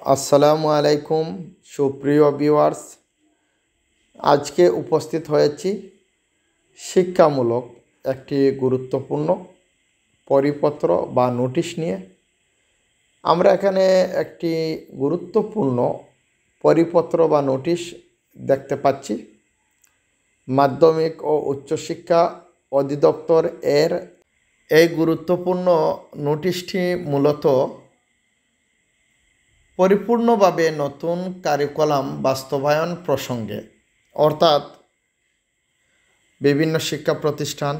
আসসালামু আলাইকুম, সুপ্রিয় ভিউয়ার্স। আজকে উপস্থিত হয়েছি শিক্ষামূলক একটি গুরুত্বপূর্ণ পরিপত্র বা নোটিশ নিয়ে। আমরা এখানে একটি গুরুত্বপূর্ণ পরিপত্র বা নোটিশ দেখতে পাচ্ছি। মাধ্যমিক ও উচ্চশিক্ষা অধিদপ্তর এর এই গুরুত্বপূর্ণ নোটিশটি মূলত পরিপূর্ণভাবে নতুন কারিকুলাম বাস্তবায়ন প্রসঙ্গে। অর্থাৎ বিভিন্ন শিক্ষা প্রতিষ্ঠান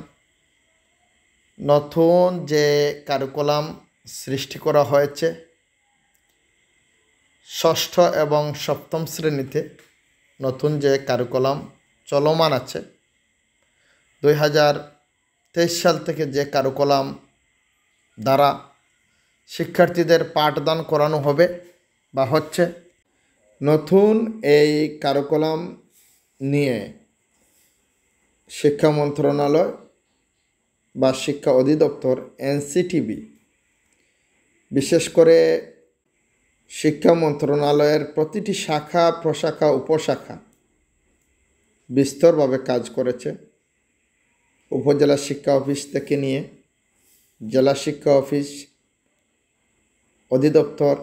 নতুন যে কারিকুলাম সৃষ্টি করা হয়েছে ষষ্ঠ এবং সপ্তম শ্রেণীতে নতুন যে কারিকুলাম চলমান আছে, দুই হাজার তেইশ সাল থেকে যে কারিকুলাম দ্বারা শিক্ষার্থীদের পাঠদান করানো হবে বা হচ্ছে নতুন এই কারিকুলাম নিয়ে শিক্ষা মন্ত্রণালয় বা শিক্ষা অধিদপ্তর এনসিটিভি বিশেষ করে শিক্ষা মন্ত্রণালয়ের প্রতিটি শাখা, প্রশাখা, উপশাখা বিস্তরভাবে কাজ করেছে। উপজেলা শিক্ষা অফিস থেকে নিয়ে জেলা শিক্ষা অফিস, অধিদপ্তর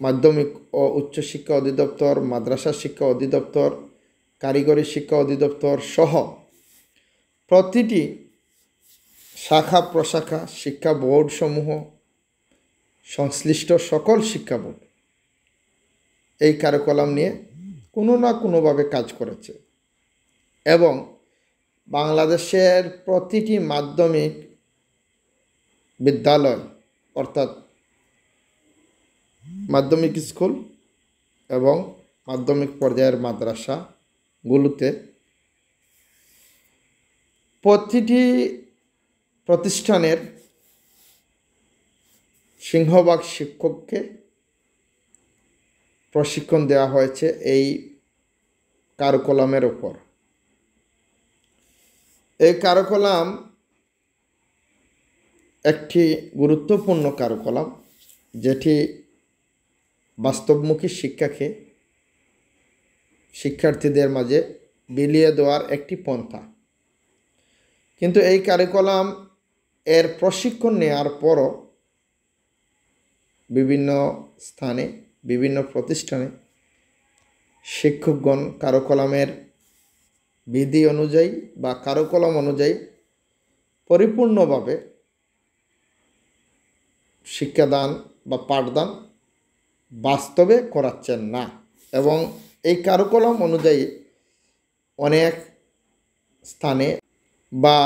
মাধ্যমিক ও উচ্চশিক্ষা অধিদপ্তর, মাদ্রাসা শিক্ষা অধিদপ্তর, কারিগরি শিক্ষা অধিদপ্তর সহ প্রতিটি শাখা প্রশাখা শিক্ষা বোর্ডসমূহ সংশ্লিষ্ট সকল শিক্ষা বোর্ড এই কার্যকলাম নিয়ে কোনো না কোনোভাবে কাজ করেছে এবং বাংলাদেশের প্রতিটি মাধ্যমিক বিদ্যালয় অর্থাৎ মাধ্যমিক স্কুল এবং মাধ্যমিক পর্যায়ের মাদ্রাসাগুলোতে প্রতিটি প্রতিষ্ঠানের সিংহভাগ শিক্ষককে প্রশিক্ষণ দেওয়া হয়েছে এই কারুকলামের ওপর এই কারুকলাম একটি গুরুত্বপূর্ণ কারুকলাম, যেটি বাস্তবমুখী শিক্ষাকে শিক্ষার্থীদের মাঝে বিলিয়ে দেওয়ার একটি পন্থা। কিন্তু এই কারিকুলাম এর প্রশিক্ষণ নেওয়ার পরও বিভিন্ন স্থানে, বিভিন্ন প্রতিষ্ঠানে শিক্ষকগণ কারুকলামের বিধি অনুযায়ী বা কারুকলাম অনুযায়ী পরিপূর্ণভাবে শিক্ষাদান বা পাঠদান বাস্তবে করাচ্ছেন না। এবং এই কারুকলম অনুযায়ী অনেক স্থানে বা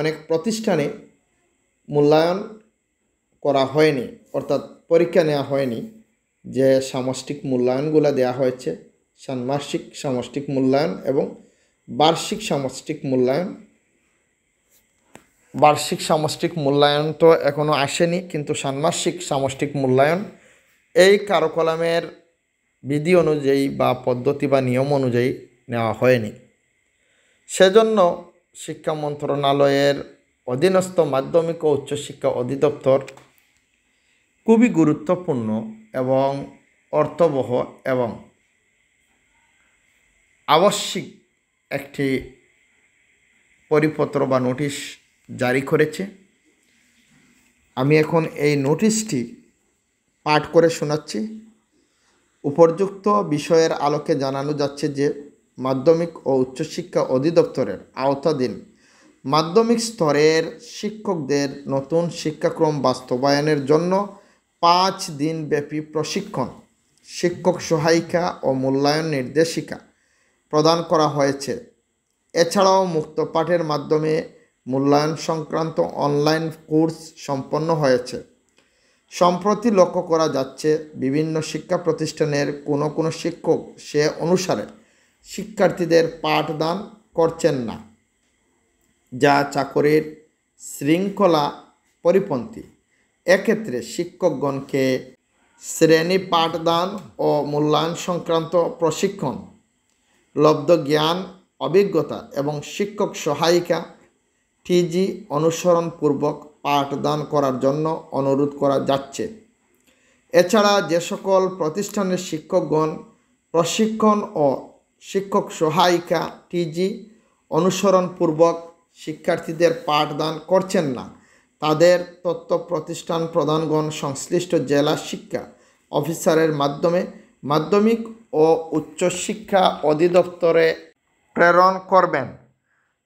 অনেক প্রতিষ্ঠানে মূল্যায়ন করা হয়নি, অর্থাৎ পরীক্ষা নেওয়া হয়নি যে সামষ্টিক মূল্যায়নগুলো দেওয়া হয়েছে। ষান্মাসিক সামষ্টিক মূল্যায়ন এবং বার্ষিক সামষ্টিক মূল্যায়ন। বার্ষিক সামষ্টিক মূল্যায়ন তো এখনও আসেনি, কিন্তু ষান্মাসিক সামষ্টিক মূল্যায়ন এই কারুকলামের বিধি অনুযায়ী বা পদ্ধতি বা নিয়ম অনুযায়ী নেওয়া হয়নি। সেজন্য শিক্ষা মন্ত্রণালয়ের অধীনস্থ মাধ্যমিক ও উচ্চশিক্ষা অধিদপ্তর খুবই গুরুত্বপূর্ণ এবং অর্থবহ এবং আবশ্যিক একটি পরিপত্র বা নোটিশ জারি করেছে। আমি এখন এই নোটিশটি পাঠ করে শোনাচ্ছি। উপর্যুক্ত বিষয়ের আলোকে জানানো যাচ্ছে যে মাধ্যমিক ও উচ্চশিক্ষা অধিদপ্তরের আওতাধীন মাধ্যমিক স্তরের শিক্ষকদের নতুন শিক্ষাক্রম বাস্তবায়নের জন্য পাঁচ দিনব্যাপী প্রশিক্ষণ, শিক্ষক সহায়িকা ও মূল্যায়ন নির্দেশিকা প্রদান করা হয়েছে। এছাড়াও মুক্ত পাঠের মাধ্যমে মূল্যায়ন সংক্রান্ত অনলাইন কোর্স সম্পন্ন হয়েছে। সম্প্রতি লক্ষ্য করা যাচ্ছে, বিভিন্ন শিক্ষা প্রতিষ্ঠানের কোনো কোনো শিক্ষক সে অনুসারে শিক্ষার্থীদের পাঠদান করছেন না, যা চাকরির শৃঙ্খলা পরিপন্থী। এক্ষেত্রে শিক্ষকগণকে শ্রেণি পাঠদান ও মূল্যায়ন সংক্রান্ত প্রশিক্ষণ, লব্ধ জ্ঞান, অভিজ্ঞতা এবং শিক্ষক সহায়িকা, টিজি অনুসরণপূর্বক পাঠদান করার জন্য অনুরোধ করা যাচ্ছে। এছাড়া যে সকল প্রতিষ্ঠানের শিক্ষকগণ, প্রশিক্ষণ ও শিক্ষক সহায়িকা, টিজি অনুসরণপূর্বক শিক্ষার্থীদের পাঠদান করছেন না। তাদের তথ্য প্রতিষ্ঠান প্রধানগণ, সংশ্লিষ্ট জেলা শিক্ষা অফিসারের মাধ্যমে মাধ্যমিক ও উচ্চশিক্ষা অধিদপ্তরে প্রেরণ করবেন।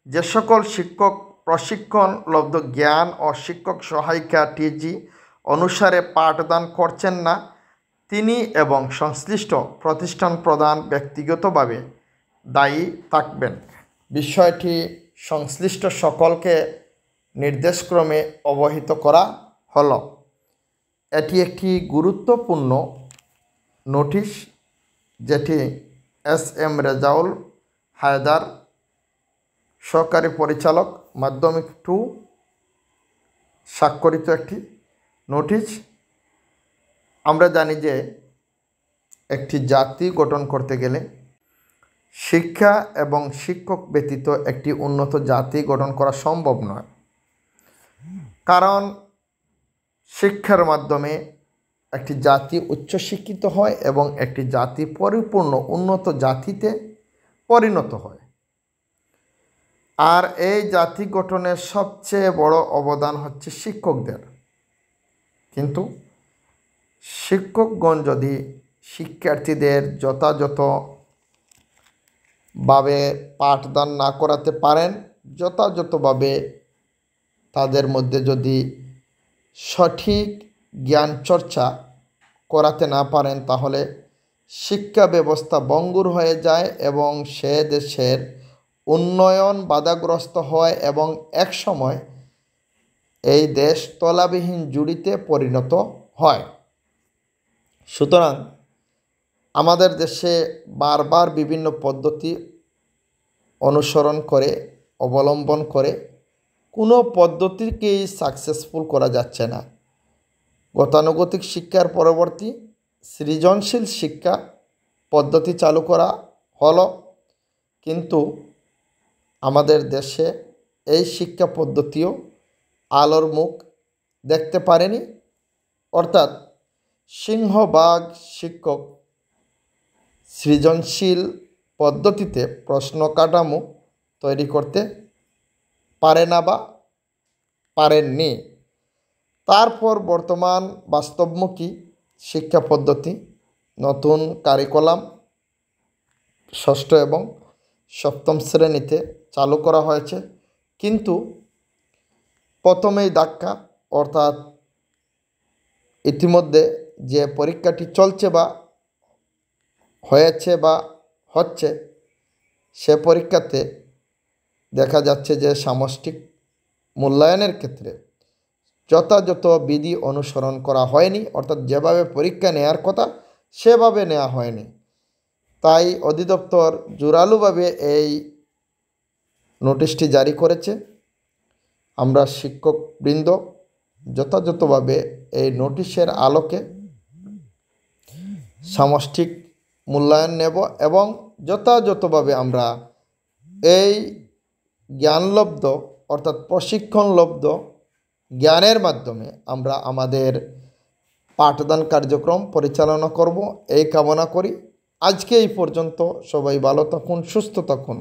যে সকল শিক্ষক প্রশিক্ষণ লব্ধ জ্ঞান ও শিক্ষক সহায়িকা টিজি অনুসারে পাঠদান করছেন না। তিনি এবং সংশ্লিষ্ট প্রতিষ্ঠান প্রদান ব্যক্তিগতভাবে দায়ী থাকবেন। বিষয়টি সংশ্লিষ্ট সকলকে নির্দেশক্রমে অবহিত করা হল। এটি একটি গুরুত্বপূর্ণ নোটিশ যেটি এস এম রেজাউল হায়দার সহকারী পরিচালক মাধ্যমিক টু স্বাক্ষরিত একটি নোটিশ। আমরা জানি যে একটি জাতি গঠন করতে গেলে শিক্ষা এবং শিক্ষক ব্যতীত একটি উন্নত জাতি গঠন করা সম্ভব নয়। কারণ শিক্ষার মাধ্যমে একটি জাতি উচ্চশিক্ষিত হয় এবং একটি জাতি পরিপূর্ণ উন্নত জাতিতে পরিণত হয়। আর এই জাতি গঠনের সবচেয়ে বড় অবদান হচ্ছে শিক্ষকদের। কিন্তু শিক্ষকগণ যদি শিক্ষার্থীদের যথাযথভাবে পাঠদান না করাতে পারেন, যথাযথভাবে তাদের মধ্যে যদি সঠিক জ্ঞান চর্চা করাতে না পারেন, তাহলে শিক্ষা ব্যবস্থা বঙ্গুর হয়ে যায় এবং সে দেশের উন্নয়ন বাধাগ্রস্ত হয় এবং এক সময় এই দেশ তলাবিহীন জুড়িতে পরিণত হয়। সুতরাং আমাদের দেশে বারবার বিভিন্ন পদ্ধতি অনুসরণ করে, অবলম্বন করে, কোনো পদ্ধতিকেই সাকসেসফুল করা যাচ্ছে না। গতানুগতিক শিক্ষার পরবর্তী সৃজনশীল শিক্ষা পদ্ধতি চালু করা হলো, কিন্তু আমাদের দেশে এই শিক্ষা পদ্ধতিও আলোর মুখ দেখতে পারেনি। অর্থাৎ সিংহবাগ শিক্ষক সৃজনশীল পদ্ধতিতে প্রশ্ন কাঠামো তৈরি করতে পারে না বা পারেননি। তারপর বর্তমান বাস্তবমুখী শিক্ষা পদ্ধতি, নতুন কারিকুলাম, ষষ্ঠ এবং সপ্তম শ্রেণীতে চালু করা হয়েছে। কিন্তু প্রথমেই ধাক্কা, অর্থাৎ ইতিমধ্যে যে পরীক্ষাটি চলছে বা হয়েছে বা হচ্ছে, সে পরীক্ষাতে দেখা যাচ্ছে যে সামষ্টিক মূল্যায়নের ক্ষেত্রে যথাযথ বিধি অনুসরণ করা হয়নি, অর্থাৎ যেভাবে পরীক্ষা নেওয়ার কথা সেভাবে নেওয়া হয়নি। তাই অধিদপ্তর জোরালোভাবে এই নোটিশটি জারি করেছে। আমরা শিক্ষকবৃন্দ যথাযথভাবে এই নোটিশের আলোকে সামষ্টিক মূল্যায়ন নেব এবং যথাযথভাবে আমরা এই জ্ঞানলব্ধ অর্থাৎ প্রশিক্ষণলব্ধ জ্ঞানের মাধ্যমে আমরা আমাদের পাঠদান কার্যক্রম পরিচালনা করব। এই কামনা করি। আজকে এই পর্যন্ত সবাই ভালো থাকুন, সুস্থ থাকুন।